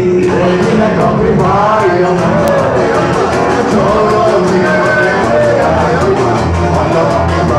I Thank you.